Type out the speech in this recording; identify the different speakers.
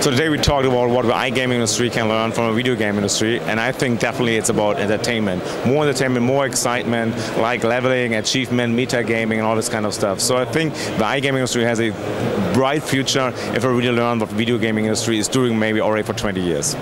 Speaker 1: So today we talked about what the iGaming industry can learn from a video game industry, and I think definitely it's about entertainment. More entertainment, more excitement, like leveling, achievement, meta gaming, and all this kind of stuff. So I think the iGaming industry has a bright future if we really learn what the video gaming industry is doing maybe already for 20 years.